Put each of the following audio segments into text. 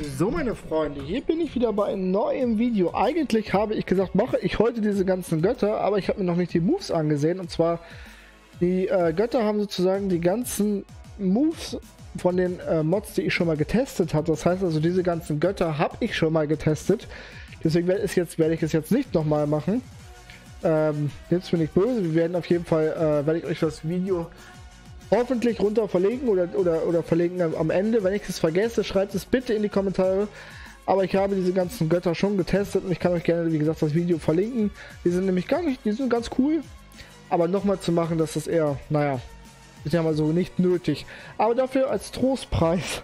So meine Freunde, hier bin ich wieder bei einem neuen Video. Eigentlich habe ich gesagt, mache ich heute diese ganzen Götter, aber ich habe mir noch nicht die Moves angesehen. Und zwar, die äh, Götter haben sozusagen die ganzen Moves von den äh, Mods, die ich schon mal getestet habe. Das heißt also, diese ganzen Götter habe ich schon mal getestet. Deswegen werde, jetzt, werde ich es jetzt nicht nochmal machen. Ähm, jetzt bin ich böse. Wir werden auf jeden Fall, äh, werde ich euch das Video hoffentlich runter verlinken oder, oder, oder verlinken am Ende. Wenn ich es vergesse, schreibt es bitte in die Kommentare. Aber ich habe diese ganzen Götter schon getestet und ich kann euch gerne, wie gesagt, das Video verlinken. Die sind nämlich gar nicht, die sind ganz cool. Aber nochmal zu machen, das ist eher, naja, ist ja mal so nicht nötig. Aber dafür als Trostpreis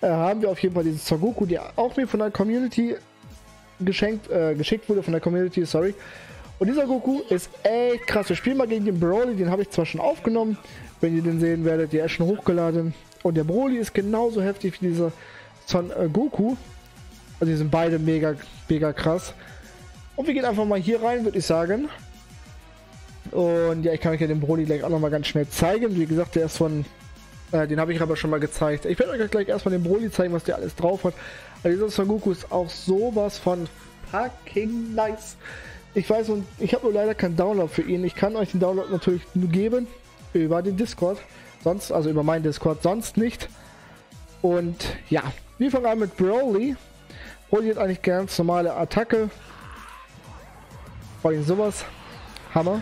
äh, haben wir auf jeden Fall diesen Sagoku, der auch mir von der Community geschenkt, äh, geschickt wurde, von der Community, sorry. Und dieser Goku ist echt krass. Wir spielen mal gegen den Broly, den habe ich zwar schon aufgenommen, wenn ihr den sehen werdet, der ist schon hochgeladen. Und der Broly ist genauso heftig wie dieser Son äh, Goku. Also die sind beide mega, mega krass. Und wir gehen einfach mal hier rein, würde ich sagen. Und ja, ich kann euch ja den Broly gleich auch nochmal ganz schnell zeigen. Wie gesagt, der ist von... Äh, den habe ich aber schon mal gezeigt. Ich werde euch gleich erstmal den Broly zeigen, was der alles drauf hat. Also dieser Son Goku ist auch sowas von fucking nice. Ich weiß und ich habe nur leider keinen Download für ihn. Ich kann euch den Download natürlich nur geben über den Discord. Sonst, also über meinen Discord, sonst nicht. Und ja, wir fangen an mit Broly. Broly hat eigentlich ganz normale Attacke. Vor allem sowas. Hammer.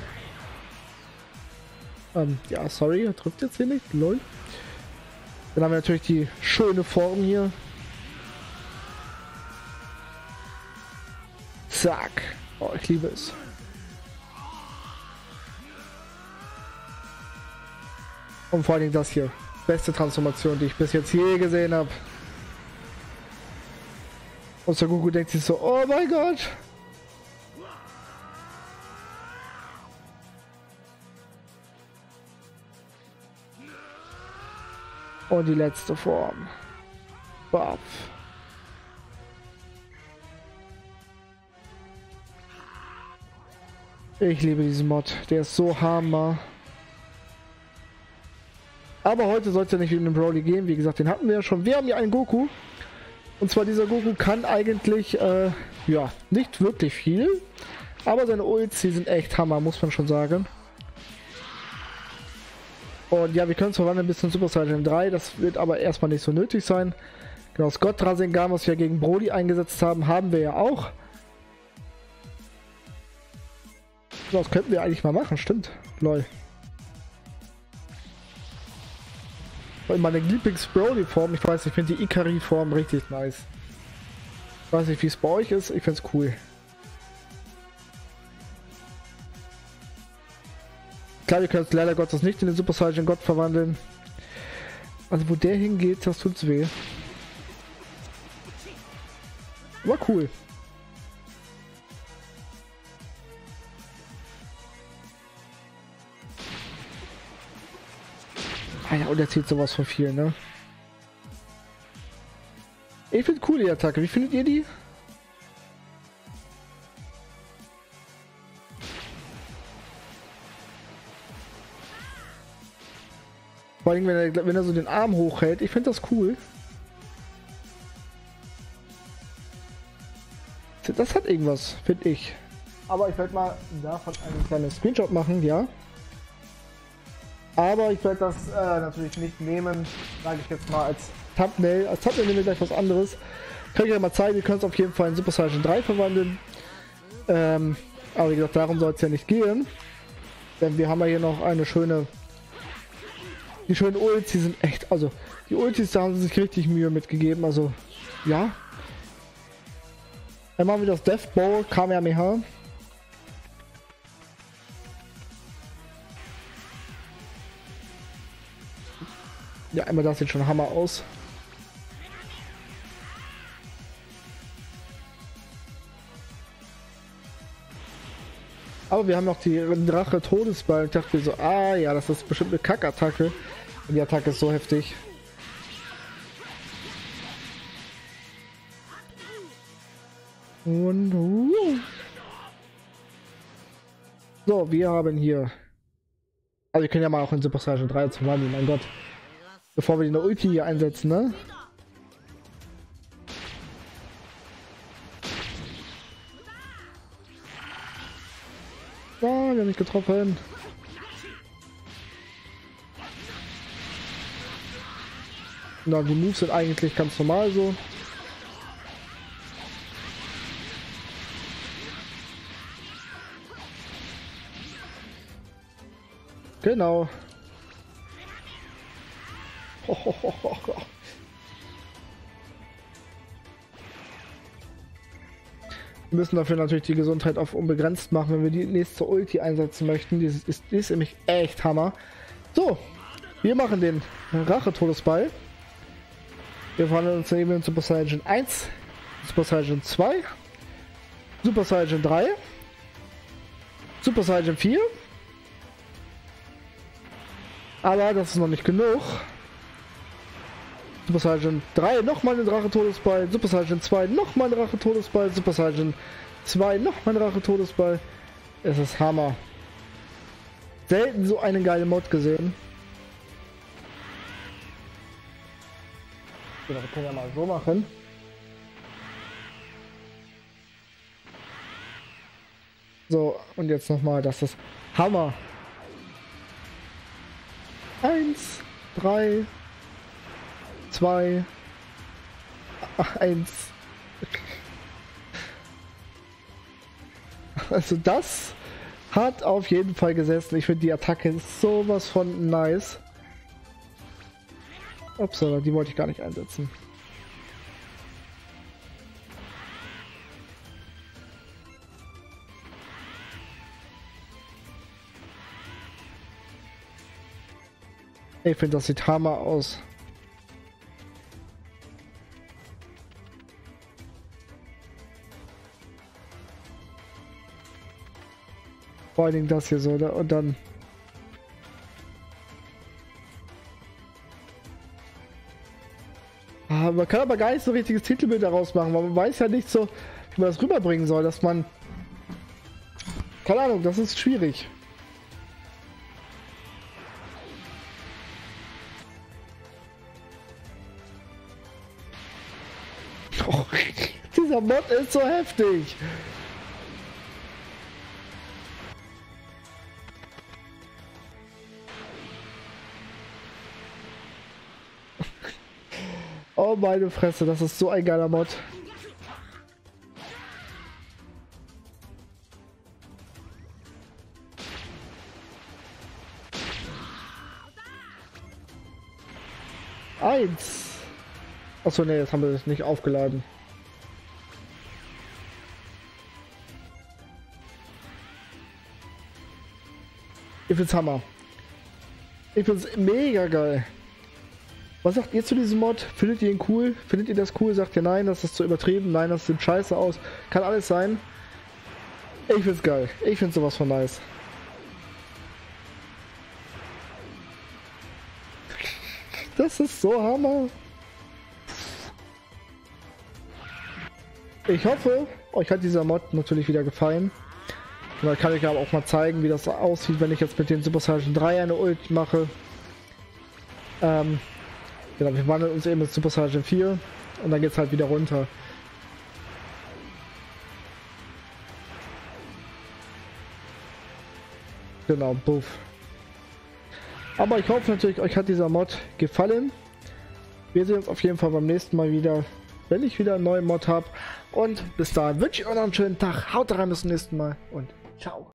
Ähm, ja, sorry, trifft jetzt hier nicht. Lol. Dann haben wir natürlich die schöne Form hier. Zack. Oh, ich liebe es. Und vor allem das hier. Beste Transformation, die ich bis jetzt je gesehen habe. Und Son Goku denkt sich so, oh mein Gott. Und die letzte Form. Buff. Ich liebe diesen Mod. Der ist so hammer. Aber heute soll es ja nicht um den Broly gehen. Wie gesagt, den hatten wir ja schon. Wir haben hier einen Goku. Und zwar dieser Goku kann eigentlich, äh, ja, nicht wirklich viel. Aber seine Ults, die sind echt Hammer, muss man schon sagen. Und ja, wir können es verwandeln bis zum Super Saiyan 3. Das wird aber erstmal nicht so nötig sein. Genau, das Gott Rasengan, was wir gegen Broly eingesetzt haben, haben wir ja auch. Das könnten wir eigentlich mal machen, stimmt. Lol. Meine Lieblings-Broly-Form, ich weiß, ich finde die Ikari-Form richtig nice. Ich weiß nicht, wie es bei euch ist, ich finde es cool. Klar, wir können es leider Gottes nicht in den Super Saiyan Gott verwandeln. Also wo der hingeht, das tut's weh. War cool. Ah ja, und er zieht sowas von viel, ne? Ich finde cool die Attacke. Wie findet ihr die? Vor allem, wenn er, wenn er so den Arm hochhält. Ich finde das cool. Das hat irgendwas, finde ich. Aber ich werde mal davon einen kleinen Screenshot machen, ja. Aber ich werde das äh, natürlich nicht nehmen, sage ich jetzt mal als Thumbnail. Als Thumbnail nehmen wir gleich was anderes. Kann ich euch mal zeigen, wir können es auf jeden Fall in Super Saiyan 3 verwandeln. Ähm, aber wie gesagt, darum soll es ja nicht gehen. Denn wir haben ja hier noch eine schöne... Die schönen Ultis, sind echt... Also, die Ultis, da haben sie sich richtig Mühe mitgegeben. Also, ja. Dann machen wir das Death Bowl Kamehameha. Ja, einmal das sieht schon Hammer aus. Aber wir haben noch die Drache Todesball. Ich dachte mir so, ah ja, das ist bestimmt eine Kackattacke. Und die Attacke ist so heftig. Und uh. So, wir haben hier. Also wir können ja mal auch in Super Saiyan 3 zum Wandel, mein Gott. Bevor wir die Ulti hier einsetzen, ne? Oh, wir haben mich getroffen. Na, die Moves sind eigentlich ganz normal so. Genau. Wir müssen dafür natürlich die Gesundheit auf unbegrenzt machen, wenn wir die nächste Ulti einsetzen möchten. Die ist, die ist nämlich echt Hammer. So, wir machen den Rache-Todesball. Wir verwandeln uns eben in Super Saiyan 1, Super Saiyan 2, Super Saiyan 3, Super Saiyan 4. Aber das ist noch nicht genug. Super Saiyan 3 nochmal ein Drache-Todesball, Super Saiyan 2 nochmal ein Drache-Todesball, Super Saiyan 2 nochmal ein Drache-Todesball. Es ist Hammer. Selten so einen geilen Mod gesehen. Genau, wir können ja mal so machen. So, und jetzt nochmal, das ist Hammer. Eins, drei, zwei, eins. Also das hat auf jeden Fall gesessen. Ich finde die Attacke sowas von nice. Upsala, die wollte ich gar nicht einsetzen. Ich finde, das sieht hammer aus. Vor allen Dingen das hier so, ne? Und dann... Ah, man kann aber gar nicht so richtiges Titelbild daraus machen, weil man weiß ja nicht so, wie man das rüberbringen soll, dass man... Keine Ahnung, das ist schwierig. Oh, dieser Mod ist so heftig. Oh meine Fresse, das ist so ein geiler Mod. Eins. Achso, ne, jetzt haben wir das nicht aufgeladen. Ich find's Hammer. Ich find's mega geil. Was sagt ihr zu diesem Mod? Findet ihr ihn cool? Findet ihr das cool? Sagt ihr nein, das ist zu übertrieben? Nein, das sieht scheiße aus. Kann alles sein. Ich find's geil. Ich find's sowas von nice. Das ist so Hammer. Ich hoffe, euch hat dieser Mod natürlich wieder gefallen. Und dann kann ich aber auch mal zeigen, wie das aussieht, wenn ich jetzt mit den Super Saiyan 3 eine Ult mache. Ähm, genau, wir wandeln uns eben Super Saiyan 4 und dann geht es halt wieder runter. Genau, buff. Aber ich hoffe natürlich, euch hat dieser Mod gefallen. Wir sehen uns auf jeden Fall beim nächsten Mal wieder wenn ich wieder einen neuen Mod habe. Und bis dahin wünsche ich euch noch einen schönen Tag. Haut rein bis zum nächsten Mal und ciao.